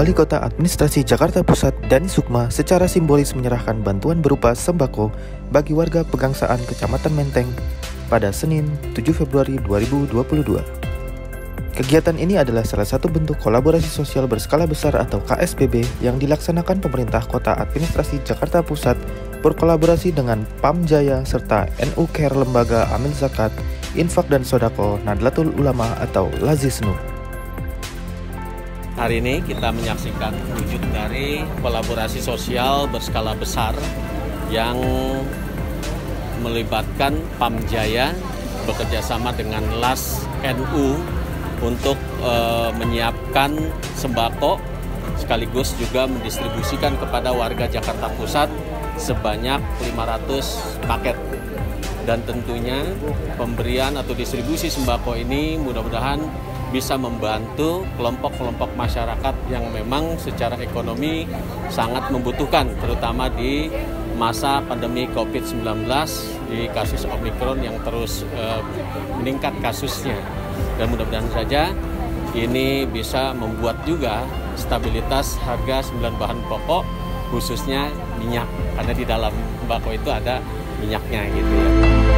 Wali Kota Administrasi Jakarta Pusat Dani Sukma secara simbolis menyerahkan bantuan berupa sembako bagi warga Pegangsaan Kecamatan Menteng pada Senin 7 Februari 2022. Kegiatan ini adalah salah satu bentuk kolaborasi sosial berskala besar atau KSBB yang dilaksanakan pemerintah Kota Administrasi Jakarta Pusat berkolaborasi dengan PAM Jaya serta NU Care Lembaga Amil Zakat, Infak dan Sodako Nadlatul Ulama atau Lazisnu. Hari ini kita menyaksikan wujud dari kolaborasi sosial berskala besar yang melibatkan Pamjaya bekerjasama dengan LAS NU untuk e, menyiapkan sembako sekaligus juga mendistribusikan kepada warga Jakarta Pusat sebanyak 500 paket. Dan tentunya pemberian atau distribusi sembako ini mudah-mudahan bisa membantu kelompok-kelompok masyarakat yang memang secara ekonomi sangat membutuhkan terutama di masa pandemi COVID-19 di kasus Omikron yang terus uh, meningkat kasusnya dan mudah-mudahan saja ini bisa membuat juga stabilitas harga 9 bahan pokok khususnya minyak karena di dalam bako itu ada minyaknya gitu ya.